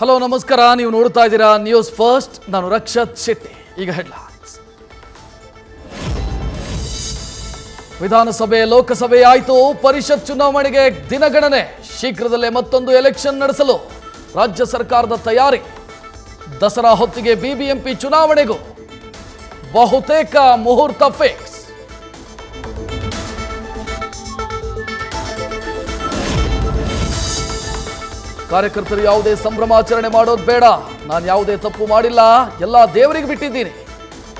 Hello ನಮಸ್ಕಾರ. ನೀವು ನೋಡ್ತಾ ಇದ್ದೀರಾ ನ್ಯೂಸ್ ಫಸ್ಟ್ ನಾನು ರಕ್ಷತ್ ಶೆಟ್ಟಿ. ಈಗ ಹೆಡ್ಲೈನ್ಸ್ ವಿಧಾನಸಭೆ, ಲೋಕಸಭೆ ಆಯಿತು. ಪರಿಷತ್ ಚುನಾವಣೆಗೆ ದಿನಗಣನೆ. ಶೀಘ್ರದಲ್ಲೇ ಮತ್ತೊಂದು ಎಲೆಕ್ಷನ್ ನಡೆಸಲು ರಾಜ್ಯ ಸರ್ಕಾರದ ತಯಾರಿ. ದಸರಾ ಹೊತ್ತಿಗೆ ಬಿಬಿಎಂಪಿ ಚುನಾವಣೆಗೂ ಬಹುತೇಕ ಮುಹೂರ್ತ ಫಿಕ್ಸ್ ಕಾರ್ಯಕರ್ತರು ಯಾವುದೇ ಸಂಭ್ರಮಾಚರಣೆ ಮಾಡೋದು ಬೇಡ. ನಾನು ಯಾವುದೇ ತಪ್ಪು ಮಾಡಿಲ್ಲ. ಎಲ್ಲ ದೇವರಿಗೆ ಬಿಟ್ಟಿದ್ದೀನಿ.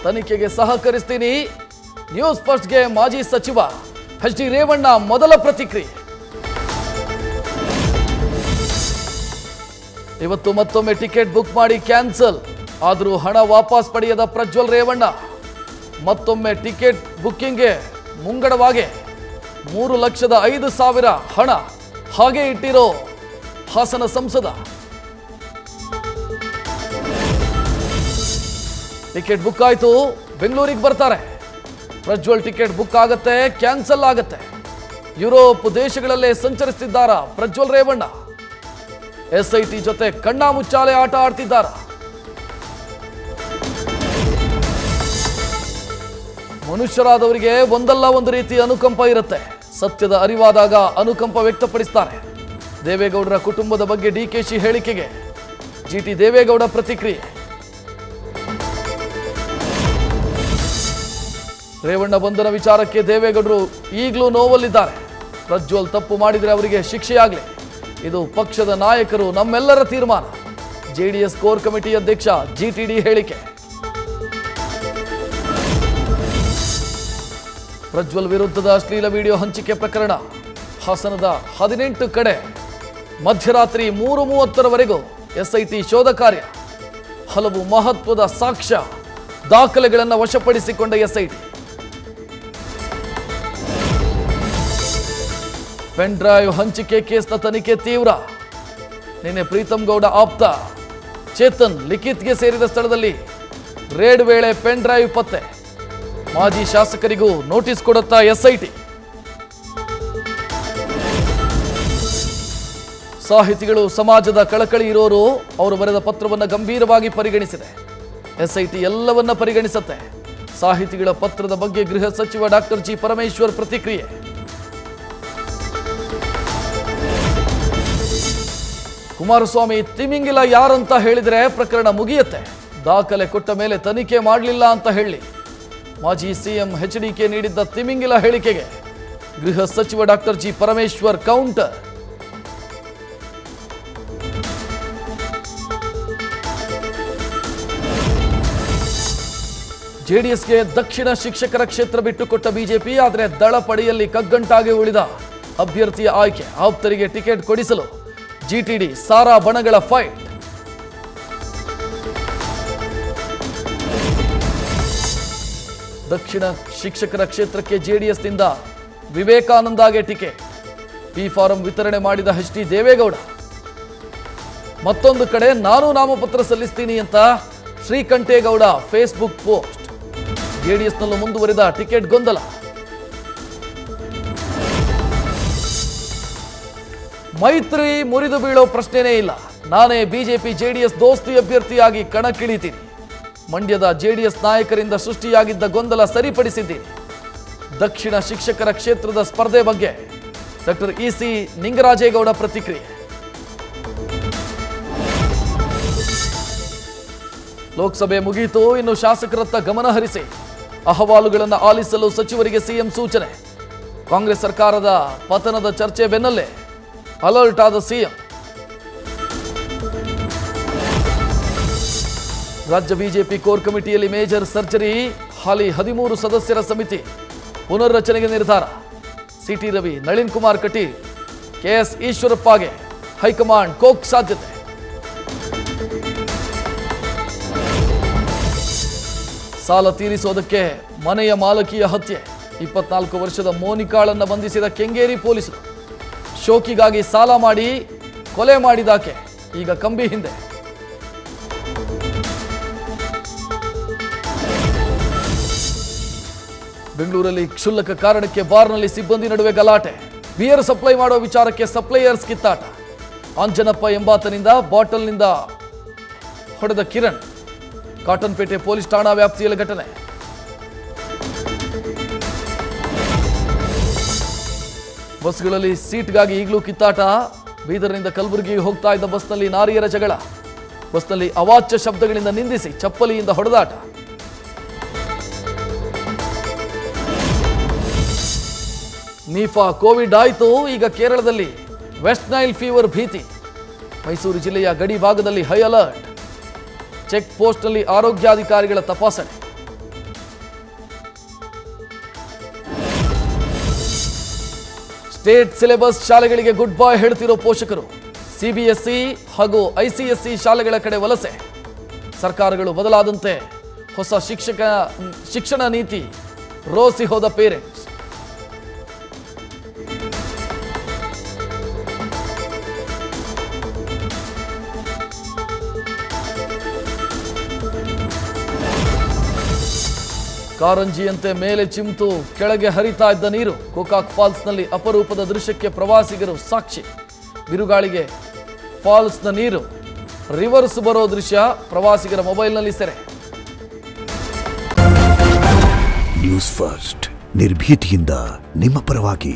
ತನಿಖೆಗೆ ಸಹಕರಿಸ್ತೀನಿ. ನ್ಯೂಸ್ ಫಸ್ಟ್ಗೆ ಮಾಜಿ ಸಚಿವ ಎಚ್ ಡಿ ರೇವಣ್ಣ ಮೊದಲ ಪ್ರತಿಕ್ರಿಯೆ. ಇವತ್ತು ಮತ್ತೊಮ್ಮೆ ಟಿಕೆಟ್ ಬುಕ್ ಮಾಡಿ ಕ್ಯಾನ್ಸಲ್. ಆದರೂ ಹಣ ವಾಪಸ್ ಪಡೆಯದ ಪ್ರಜ್ವಲ್ ರೇವಣ್ಣ. ಮತ್ತೊಮ್ಮೆ ಟಿಕೆಟ್ ಬುಕ್ಕಿಂಗ್ಗೆ ಮುಂಗಡವಾಗಿ ಮೂರು ಲಕ್ಷದ ಐದು ಸಾವಿರ ಹಣ ಹಾಗೆ ಇಟ್ಟಿರೋ ಹಾಸನ ಸಂಸದ. ಟಿಕೆಟ್ ಬುಕ್ ಆಯಿತು. ಬೆಂಗಳೂರಿಗೆ ಬರ್ತಾರೆ. ಪ್ರಜ್ವಲ್ ಟಿಕೆಟ್ ಬುಕ್ ಆಗತ್ತೆ, ಕ್ಯಾನ್ಸಲ್ ಆಗತ್ತೆ. ಯುರೋಪ್ ದೇಶಗಳಲ್ಲೇ ಸಂಚರಿಸ್ತಿದ್ದಾರ ಪ್ರಜ್ವಲ್ ರೇವಣ್ಣ? ಎಸ್ಐಟಿ ಜೊತೆ ಕಣ್ಣಾಮುಚ್ಚಾಲೆ ಆಟ ಆಡ್ತಿದ್ದಾರ? ಮನುಷ್ಯರಾದವರಿಗೆ ಒಂದಲ್ಲ ಒಂದು ರೀತಿ ಅನುಕಂಪ ಇರುತ್ತೆ. ಸತ್ಯದ ಅರಿವಾದಾಗ ಅನುಕಂಪ ವ್ಯಕ್ತಪಡಿಸ್ತಾರೆ. ದೇವೇಗೌಡರ ಕುಟುಂಬದ ಬಗ್ಗೆ ಡಿಕೆಶಿ ಹೇಳಿಕೆಗೆ ಜಿಟಿ ದೇವೇಗೌಡ ಪ್ರತಿಕ್ರಿಯೆ. ರೇವಣ್ಣ ಬಂಧನ ವಿಚಾರಕ್ಕೆ ದೇವೇಗೌಡರು ಈಗಲೂ ನೋವಲ್ಲಿದ್ದಾರೆ. ಪ್ರಜ್ವಲ್ ತಪ್ಪು ಮಾಡಿದರೆ ಅವರಿಗೆ ಶಿಕ್ಷೆಯಾಗಲಿ. ಇದು ಪಕ್ಷದ ನಾಯಕರು ನಮ್ಮೆಲ್ಲರ ತೀರ್ಮಾನ. ಜೆಡಿಎಸ್ ಕೋರ್ ಕಮಿಟಿ ಅಧ್ಯಕ್ಷ ಜಿಟಿಡಿ ಹೇಳಿಕೆ. ಪ್ರಜ್ವಲ್ ವಿರುದ್ಧದ ಅಶ್ಲೀಲ ವಿಡಿಯೋ ಹಂಚಿಕೆ ಪ್ರಕರಣ. ಹಾಸನದ ಹದಿನೆಂಟು ಕಡೆ. ಮಧ್ಯರಾತ್ರಿ ಮೂರು ಮೂವತ್ತರವರೆಗೂ ಎಸ್ಐಟಿ ಶೋಧ ಕಾರ್ಯ. ಹಲವು ಮಹತ್ವದ ಸಾಕ್ಷ್ಯ ದಾಖಲೆಗಳನ್ನು ವಶಪಡಿಸಿಕೊಂಡ ಎಸ್ಐಟಿ. ಪೆನ್ ಡ್ರೈವ್ ಹಂಚಿಕೆ ಕೇಸ್ನ ತನಿಖೆ ತೀವ್ರ. ನಿನ್ನೆ ಪ್ರೀತಮ್ ಗೌಡ ಆಪ್ತ ಚೇತನ್ ಲಿಖಿತ್ಗೆ ಸೇರಿದ ಸ್ಥಳದಲ್ಲಿ ರೇಡ್ ವೇಳೆ ಪೆನ್ ಡ್ರೈವ್ ಪತ್ತೆ. ಮಾಜಿ ಶಾಸಕರಿಗೂ ನೋಟಿಸ್ ಕೊಡುತ್ತಾ ಎಸ್ಐಟಿ. ಸಾಹಿತಿಗಳು ಸಮಾಜದ ಕಳಕಳಿ ಇರೋರು ಅವರು ಬರೆದ ಪತ್ರವನ್ನು ಗಂಭೀರವಾಗಿ ಪರಿಗಣಿಸಿದೆ. ಎಸ್ಐಟಿ ಎಲ್ಲವನ್ನ ಪರಿಗಣಿಸುತ್ತೆ. ಸಾಹಿತಿಗಳ ಪತ್ರದ ಬಗ್ಗೆ ಗೃಹ ಸಚಿವ ಡಾಕ್ಟರ್ ಜಿ ಪರಮೇಶ್ವರ್ ಪ್ರತಿಕ್ರಿಯೆ. ಕುಮಾರಸ್ವಾಮಿ ತಿಮಿಂಗಿಲ ಯಾರಂತ ಹೇಳಿದರೆ ಪ್ರಕರಣ ಮುಗಿಯುತ್ತೆ. ದಾಖಲೆ ಕೊಟ್ಟ ಮೇಲೆ ತನಿಖೆ ಮಾಡಲಿಲ್ಲ ಅಂತ ಹೇಳಿ. ಮಾಜಿ ಸಿಎಂ ಹೆಚ್ಡಿಕೆ ನೀಡಿದ್ದ ತಿಮಿಂಗಿಲ ಹೇಳಿಕೆಗೆ ಗೃಹ ಸಚಿವ ಡಾಕ್ಟರ್ ಜಿ ಪರಮೇಶ್ವರ್ ಕೌಂಟರ್. ಜೆಡಿಎಸ್ಗೆ ದಕ್ಷಿಣ ಶಿಕ್ಷಕರ ಕ್ಷೇತ್ರ ಬಿಟ್ಟುಕೊಟ್ಟ ಬಿಜೆಪಿ, ಆದರೆ ದಳಪಡಿಯಲ್ಲಿ ಕಗ್ಗಂಟಾಗಿ ಉಳಿದ ಅಭ್ಯರ್ಥಿಯ ಆಯ್ಕೆ, ಆಪ್ತರಿಗೆ ಟಿಕೆಟ್ ಕೊಡಿಸಲು ಜಿಟಿಡಿ ಸಾರಾ ಬಣಗಳ ಫೈಟ್ ದಕ್ಷಿಣ ಶಿಕ್ಷಕರ ಕ್ಷೇತ್ರಕ್ಕೆ ಜೆಡಿಎಸ್ನಿಂದ ವಿವೇಕಾನಂದಗೆ ಟಿಕೆಟ್. ಪಿ ಫಾರಂ ವಿತರಣೆ ಮಾಡಿದ ಎಚ್ ಡಿ ದೇವೇಗೌಡ. ಮತ್ತೊಂದು ಕಡೆ ನಾನು ನಾಮಪತ್ರ ಸಲ್ಲಿಸ್ತೀನಿ ಅಂತ ಶ್ರೀಕಂಠೇಗೌಡ ಫೇಸ್ಬುಕ್ ಪೋಸ್ಟ್. ಜೆಡಿಎಸ್ನಲ್ಲೂ ಮುಂದುವರಿದ ಟಿಕೆಟ್ ಗೊಂದಲ. ಮೈತ್ರಿ ಮುರಿದು ಬೀಳೋ ಪ್ರಶ್ನೆನೇ ಇಲ್ಲ. ನಾನೇ ಬಿಜೆಪಿ ಜೆಡಿಎಸ್ ದೋಸ್ತಿ ಅಭ್ಯರ್ಥಿಯಾಗಿ ಕಣಕ್ಕಿಳಿತೀನಿ. ಮಂಡ್ಯದ ಜೆಡಿಎಸ್ ನಾಯಕರಿಂದ ಸೃಷ್ಟಿಯಾಗಿದ್ದ ಗೊಂದಲ ಸರಿಪಡಿಸಿದ್ದೀನಿ. ದಕ್ಷಿಣ ಶಿಕ್ಷಕರ ಕ್ಷೇತ್ರದ ಸ್ಪರ್ಧೆ ಬಗ್ಗೆ ಡಾಕ್ಟರ್ ಇ ಸಿ ನಿಂಗರಾಜೇಗೌಡ ಪ್ರತಿಕ್ರಿಯೆ. ಲೋಕಸಭೆ ಮುಗಿಯಿತು ಇನ್ನು ಶಾಸಕರತ್ತ ಗಮನ ಹರಿಸಿ. ಅಹವಾಲುಗಳನ್ನು ಆಲಿಸಲು ಸಚಿವರಿಗೆ ಸಿಎಂ ಸೂಚನೆ. ಕಾಂಗ್ರೆಸ್ ಸರ್ಕಾರದ ಪತನದ ಚರ್ಚೆ ಬೆನ್ನಲ್ಲೇ ಅಲರ್ಟ್ ಆದ ಸಿಎಂ. ರಾಜ್ಯ ಬಿಜೆಪಿ ಕೋರ್ ಕಮಿಟಿಯಲ್ಲಿ ಮೇಜರ್ ಸರ್ಜರಿ, ಹಾಲಿ ಹದಿಮೂರು ಸದಸ್ಯರ ಸಮಿತಿ ಪುನರ್ರಚನೆಗೆ ನಿರ್ಧಾರ. ಸಿಟಿ ರವಿ ನಳಿನ್ ಕುಮಾರ್ ಕಟೀಲ್, ಕೆಎಸ್ ಈಶ್ವರಪ್ಪಗೆ ಹೈಕಮಾಂಡ್ ಕೋಕ್ ಸಾಧ್ಯತೆ. ಸಾಲ ತೀರಿಸೋದಕ್ಕೆ ಮನೆಯ ಮಾಲಕಿಯ ಹತ್ಯೆ. ಇಪ್ಪತ್ನಾಲ್ಕು ವರ್ಷದ ಮೋನಿಕಾಳನ್ನ ಬಂಧಿಸಿದ ಕೆಂಗೇರಿ ಪೊಲೀಸರು. ಶೋಕಿಗಾಗಿ ಸಾಲ ಮಾಡಿ ಕೊಲೆ ಮಾಡಿದಾಕೆ ಈಗ ಕಂಬಿ ಹಿಂದೆ. ಬೆಂಗಳೂರಲ್ಲಿ ಕ್ಷುಲ್ಲಕ ಕಾರಣಕ್ಕೆ ಬಾರ್ನಲ್ಲಿ ಸಿಬ್ಬಂದಿ ನಡುವೆ ಗಲಾಟೆ. ಬಿಯರ್ ಸಪ್ಲೈ ಮಾಡುವ ವಿಚಾರಕ್ಕೆ ಸಪ್ಲೈಯರ್ಸ್ ಕಿತ್ತಾಟ. ಆಂಜನಪ್ಪ ಎಂಬಾತನಿಂದ ಬಾಟಲ್ನಿಂದ ಹೊಡೆದ ಕಿರಣ್. ಕಾಟನ್ಪೇಟೆ ಪೊಲೀಸ್ ಠಾಣಾ ವ್ಯಾಪ್ತಿಯಲ್ಲಿ ಘಟನೆ. ಬಸ್ಗಳಲ್ಲಿ ಸೀಟ್ಗಾಗಿ ಈಗಲೂ ಕಿತ್ತಾಟ. ಬೀದರ್ನಿಂದ ಕಲಬುರಗಿಗೆ ಹೋಗ್ತಾ ಇದ್ದ ಬಸ್ನಲ್ಲಿ ನಾರಿಯರ ಜಗಳ. ಬಸ್ನಲ್ಲಿ ಅವಾಚ್ಯ ಶಬ್ದಗಳಿಂದ ನಿಂದಿಸಿ ಚಪ್ಪಲಿಯಿಂದ ಹೊಡೆದಾಟ. ನೀಫಾ ಕೋವಿಡ್ ಆಯಿತು, ಈಗ ಕೇರಳದಲ್ಲಿ ವೆಸ್ಟ್ ನೈಲ್ ಫೀವರ್ ಭೀತಿ. ಮೈಸೂರು ಜಿಲ್ಲೆಯ ಗಡಿ ಭಾಗದಲ್ಲಿ ಹೈ ಅಲರ್ಟ್. ಚೆಕ್ ಪೋಸ್ಟ್ನಲ್ಲಿ ಆರೋಗ್ಯಾಧಿಕಾರಿಗಳ ತಪಾಸಣೆ. ಸ್ಟೇಟ್ ಸಿಲೆಬಸ್ ಶಾಲೆಗಳಿಗೆ ಗುಡ್ ಬಾಯ್ ಹೇಳ್ತಿರೋ ಪೋಷಕರು ಸಿಬಿಎಸ್ಇ ಹಾಗೂ ಐಸಿಎಸ್ಇ ಶಾಲೆಗಳ ಕಡೆ ವಲಸೆ. ಸರ್ಕಾರಗಳು ಬದಲಾದಂತೆ ಹೊಸ ಶಿಕ್ಷಕ, ಶಿಕ್ಷಣ ನೀತಿ ರೋಸಿ ಹೋದ ಪೇರೆಂಟ್ಸ್. ಕಾರಂಜಿಯಂತೆ ಮೇಲೆ ಚಿಮ್ತು, ಕೆಳಗೆ ಹರಿತಾ ಇದ್ದ ನೀರು ಕೋಕಾಕ್ ಫಾಲ್ಸ್ನಲ್ಲಿ ಅಪರೂಪದ ದೃಶ್ಯಕ್ಕೆ ಪ್ರವಾಸಿಗರು ಸಾಕ್ಷಿ. ಬಿರುಗಾಳಿಗೆ ಫಾಲ್ಸ್ನ ನೀರು, ರಿವರ್ಸ್ ಬರೋ ದೃಶ್ಯ ಪ್ರವಾಸಿಗರ ಮೊಬೈಲ್ನಲ್ಲಿ ಸೆರೆ. ನ್ಯೂಸ್ ಫಸ್ಟ್, ನಿರ್ಭೀತಿಯಿಂದ ನಿಮ್ಮ ಪರವಾಗಿ.